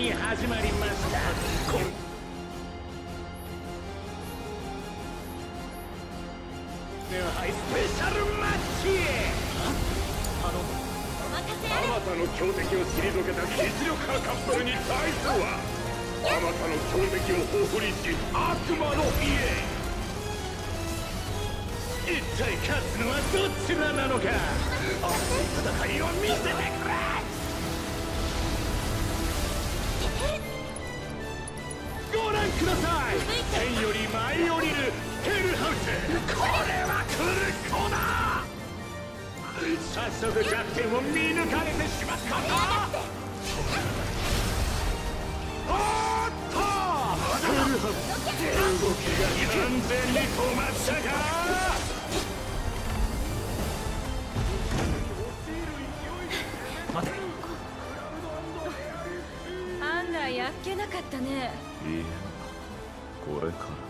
に始まりました。はいスペシャルマッチへ。頼むお任せあまたの強敵を退けた実力派カップルに対すはあまたの強敵をほふりし悪魔の家一体勝つのはどちらなのか。熱い戦いを見せてくれ。天より舞い降りるヘルハウスこれは来る子だ早速弱点を見抜かれてしまったおっとヘルハウス動きが完全に止まったか待て案外やっけなかったね。いやこれか。ら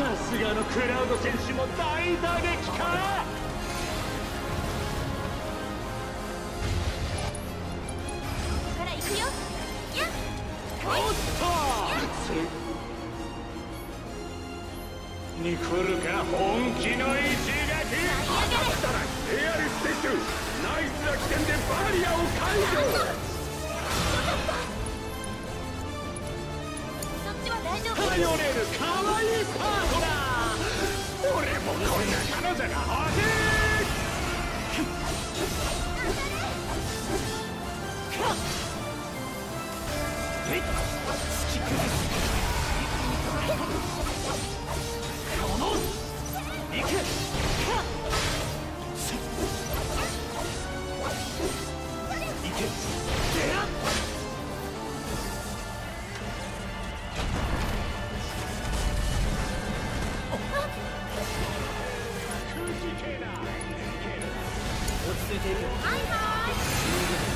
さすがのクラウド選手も大打撃か？に来るか本気の一撃。っ。たらエアリスナイスな起点でバリアを解除。そっ。ちは大丈夫頼れる可愛いパートナはいはい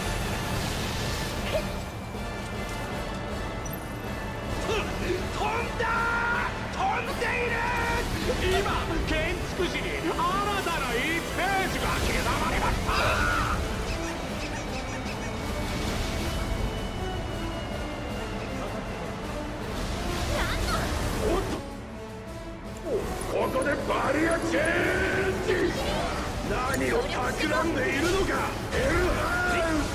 何を企んでいるのかエルハウス。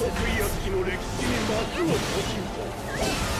得意屋敷の歴史に幕を閉じると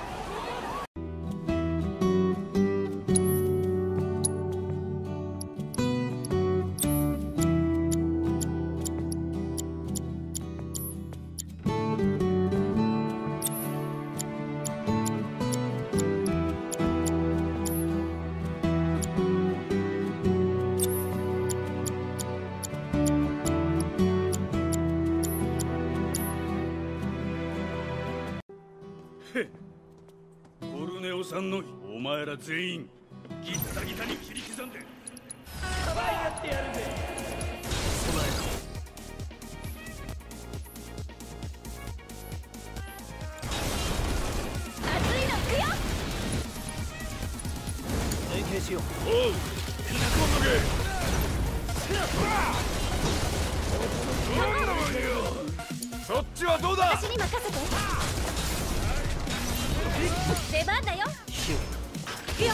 んのお前ら全員ギッタギタに切り刻んで。可愛がってやるぜ。備え熱いの行くよ。連携しよう。おうピナコンドゲそっちはどうだ私に任せて出番だよくよ。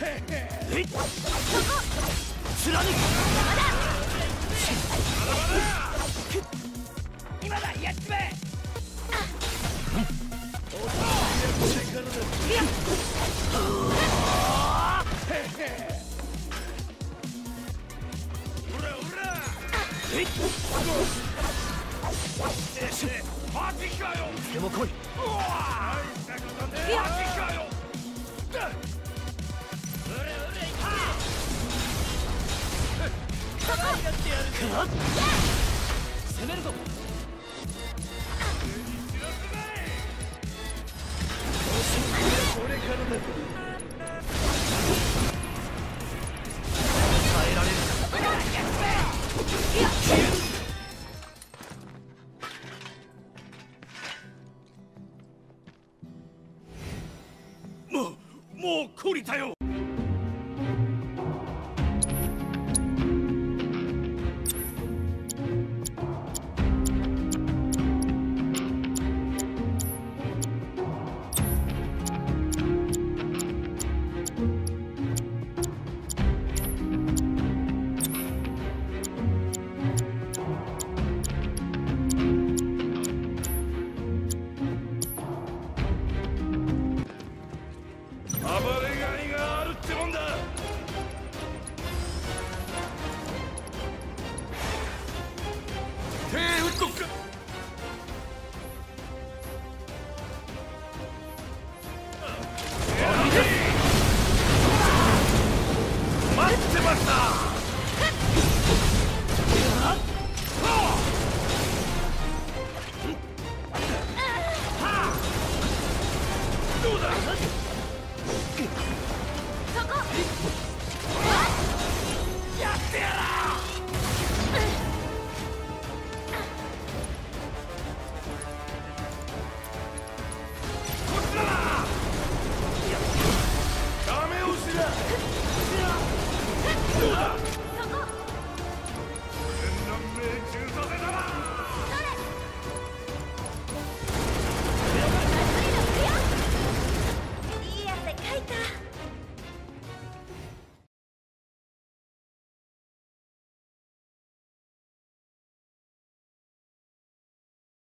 えいそこ貫く今だやっちまえ。ほらほらえいマジかよでも来い攻めるぞこれからだ懲りたよ。手打